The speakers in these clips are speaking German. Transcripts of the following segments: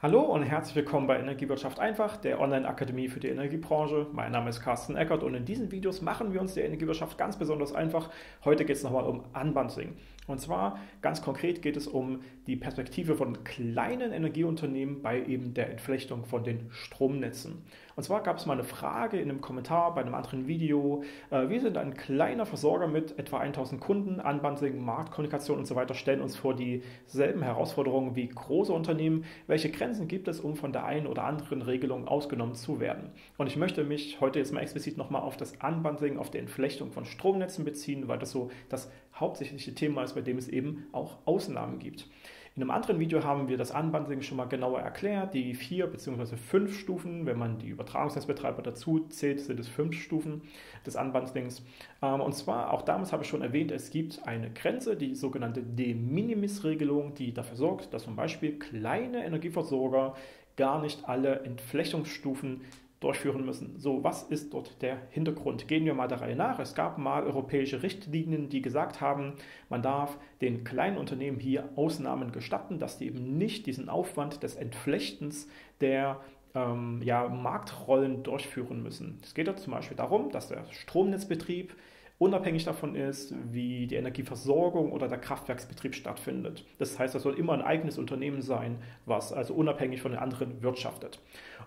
Hallo und herzlich willkommen bei Energiewirtschaft einfach, der Online-Akademie für die Energiebranche. Mein Name ist Carsten Eckert und in diesen Videos machen wir uns die Energiewirtschaft ganz besonders einfach. Heute geht es nochmal um Unbundling. Und zwar ganz konkret geht es um die Perspektive von kleinen Energieunternehmen bei eben der Entflechtung von den Stromnetzen. Und zwar gab es mal eine Frage in einem Kommentar bei einem anderen Video. Äh, wir sind ein kleiner Versorger mit etwa 1000 Kunden, Unbundling, Marktkommunikation und so weiter, stellen uns vor dieselben Herausforderungen wie große Unternehmen. Welche Grenzen gibt es, um von der einen oder anderen Regelung ausgenommen zu werden? Und ich möchte mich heute jetzt mal explizit nochmal auf das Unbundling, auf die Entflechtung von Stromnetzen beziehen, weil das so das hauptsächliche Thema ist, bei dem es eben auch Ausnahmen gibt. In einem anderen Video haben wir das Unbundling schon mal genauer erklärt, die vier bzw. fünf Stufen, wenn man die Übertragungsnetzbetreiber dazu zählt, sind es fünf Stufen des Unbundlings. Ähm, und zwar, auch damals habe ich schon erwähnt, es gibt eine Grenze, die sogenannte De Minimis-Regelung, die dafür sorgt, dass zum Beispiel kleine Energieversorger gar nicht alle Entflechtungsstufen durchführen müssen. So, was ist dort der Hintergrund? Gehen wir mal der Reihe nach. Es gab mal europäische Richtlinien, die gesagt haben, man darf den kleinen Unternehmen hier Ausnahmen gestatten, dass die eben nicht diesen Aufwand des Entflechtens der ähm, ja, Marktrollen durchführen müssen. Es geht ja zum Beispiel darum, dass der Stromnetzbetrieb unabhängig davon ist, wie die Energieversorgung oder der Kraftwerksbetrieb stattfindet. Das heißt, das soll immer ein eigenes Unternehmen sein, was also unabhängig von den anderen wirtschaftet.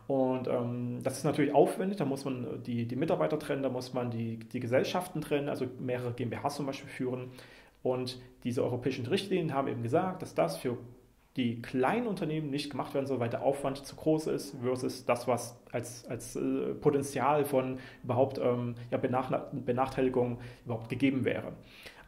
Und ähm, das ist natürlich aufwendig, da muss man die, die Mitarbeiter trennen, da muss man die, die Gesellschaften trennen, also mehrere GmbHs zum Beispiel führen. Und diese europäischen Richtlinien haben eben gesagt, dass das für die kleinen Unternehmen nicht gemacht werden soll, weil der Aufwand zu groß ist, versus das, was als, als äh, Potenzial von überhaupt ähm, ja, Benachteiligung überhaupt gegeben wäre.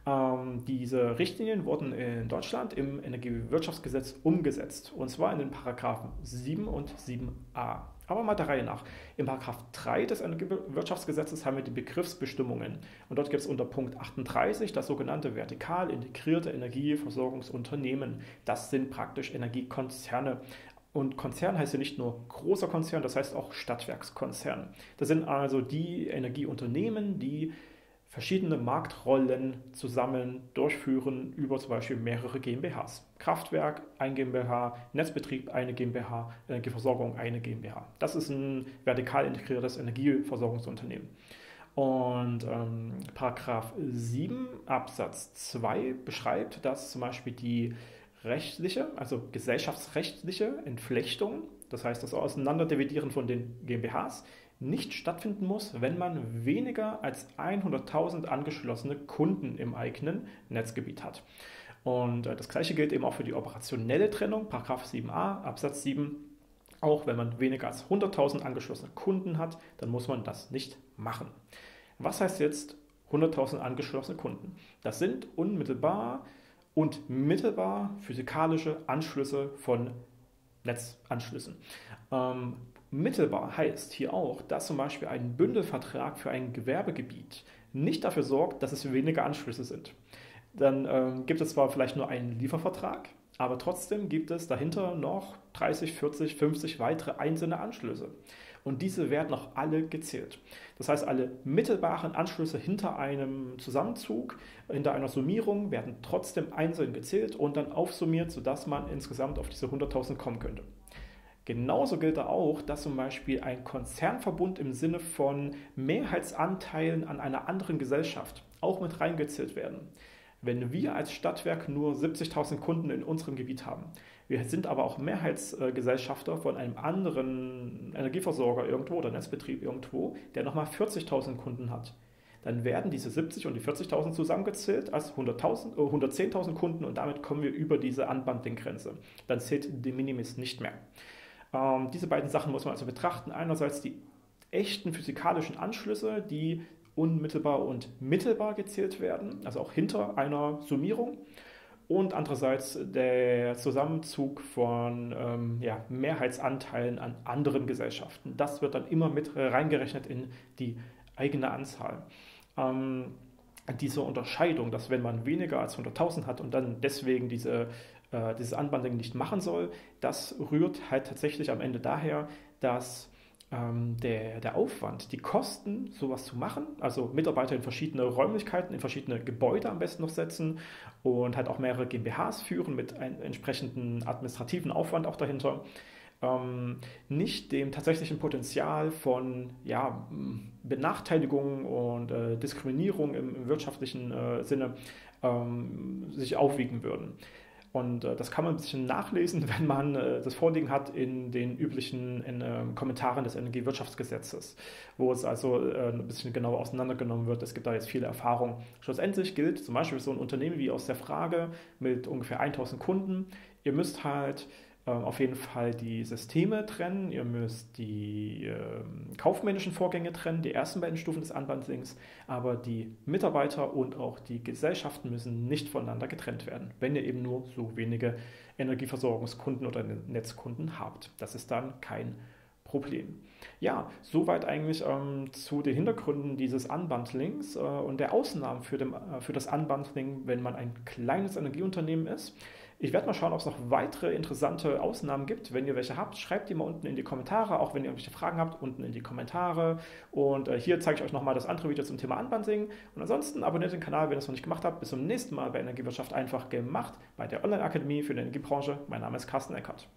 Ähm, diese Richtlinien wurden in Deutschland im Energiewirtschaftsgesetz umgesetzt, und zwar in den Paragraphen 7 und 7a. Aber mal der Reihe nach. Im Paragraph 3 des Energiewirtschaftsgesetzes haben wir die Begriffsbestimmungen. Und dort gibt es unter Punkt 38 das sogenannte vertikal integrierte Energieversorgungsunternehmen. Das sind praktisch Energiekonzerne. Und Konzern heißt ja nicht nur großer Konzern, das heißt auch Stadtwerkskonzern. Das sind also die Energieunternehmen, die verschiedene Marktrollen zusammen durchführen über zum Beispiel mehrere GmbHs. Kraftwerk, ein GmbH, Netzbetrieb, eine GmbH, Energieversorgung, eine GmbH. Das ist ein vertikal integriertes Energieversorgungsunternehmen. Und ähm, Paragraph 7 Absatz 2 beschreibt, dass zum Beispiel die rechtliche, also gesellschaftsrechtliche Entflechtung, das heißt das Auseinanderdividieren von den GmbHs, nicht stattfinden muss, wenn man weniger als 100.000 angeschlossene Kunden im eigenen Netzgebiet hat. Und äh, das gleiche gilt eben auch für die operationelle Trennung, Paragraph 7a Absatz 7. Auch wenn man weniger als 100.000 angeschlossene Kunden hat, dann muss man das nicht machen. Was heißt jetzt 100.000 angeschlossene Kunden? Das sind unmittelbar und mittelbar physikalische Anschlüsse von Netzanschlüssen. Ähm, mittelbar heißt hier auch, dass zum Beispiel ein Bündelvertrag für ein Gewerbegebiet nicht dafür sorgt, dass es weniger Anschlüsse sind. Dann ähm, gibt es zwar vielleicht nur einen Liefervertrag, aber trotzdem gibt es dahinter noch 30, 40, 50 weitere einzelne Anschlüsse. Und diese werden auch alle gezählt. Das heißt, alle mittelbaren Anschlüsse hinter einem Zusammenzug, hinter einer Summierung werden trotzdem einzeln gezählt und dann aufsummiert, sodass man insgesamt auf diese 100.000 kommen könnte. Genauso gilt da auch, dass zum Beispiel ein Konzernverbund im Sinne von Mehrheitsanteilen an einer anderen Gesellschaft auch mit reingezählt werden. Wenn wir als Stadtwerk nur 70.000 Kunden in unserem Gebiet haben, wir sind aber auch Mehrheitsgesellschafter von einem anderen Energieversorger irgendwo oder Netzbetrieb irgendwo, der nochmal 40.000 Kunden hat, dann werden diese 70 und die 40.000 zusammengezählt als 100.000, 110.000 äh, Kunden und damit kommen wir über diese Unbundling-Grenze. Dann zählt de minimis nicht mehr. Ähm, diese beiden Sachen muss man also betrachten. Einerseits die echten physikalischen Anschlüsse, die unmittelbar und mittelbar gezählt werden, also auch hinter einer Summierung. Und andererseits der Zusammenzug von ähm, ja, Mehrheitsanteilen an anderen Gesellschaften. Das wird dann immer mit reingerechnet in die eigene Anzahl. Ähm, diese Unterscheidung, dass wenn man weniger als 100.000 hat und dann deswegen diese äh, dieses Unbundling nicht machen soll. Das rührt halt tatsächlich am Ende daher, dass ähm, der, der Aufwand, die Kosten, sowas zu machen, also Mitarbeiter in verschiedene Räumlichkeiten, in verschiedene Gebäude am besten noch setzen und halt auch mehrere GmbHs führen mit einem entsprechenden administrativen Aufwand auch dahinter. Ähm, nicht dem tatsächlichen Potenzial von ja, Benachteiligung und äh, Diskriminierung im, im wirtschaftlichen äh, Sinne ähm, sich aufwiegen würden. Und äh, das kann man ein bisschen nachlesen, wenn man äh, das Vorliegen hat in den üblichen in, äh, Kommentaren des Energiewirtschaftsgesetzes, wo es also äh, ein bisschen genauer auseinandergenommen wird. Es gibt da jetzt viele Erfahrungen. Schlussendlich gilt zum Beispiel so ein Unternehmen wie aus der Frage mit ungefähr 1000 Kunden, ihr müsst halt auf jeden Fall die Systeme trennen, ihr müsst die äh, kaufmännischen Vorgänge trennen, die ersten beiden Stufen des Unbundlings, aber die Mitarbeiter und auch die Gesellschaften müssen nicht voneinander getrennt werden, wenn ihr eben nur so wenige Energieversorgungskunden oder Netzkunden habt. Das ist dann kein Problem. Ja, soweit eigentlich ähm, zu den Hintergründen dieses Unbundlings äh, und der Ausnahmen für, dem, äh, für das Unbundling, wenn man ein kleines Energieunternehmen ist. Ich werde mal schauen, ob es noch weitere interessante Ausnahmen gibt. Wenn ihr welche habt, schreibt die mal unten in die Kommentare. Auch wenn ihr irgendwelche Fragen habt, unten in die Kommentare. Und äh, hier zeige ich euch nochmal das andere Video zum Thema Unbundling. Und ansonsten abonniert den Kanal, wenn ihr es noch nicht gemacht habt. Bis zum nächsten Mal bei Energiewirtschaft einfach gemacht, bei der Online-Akademie für die Energiebranche. Mein Name ist Carsten Eckert.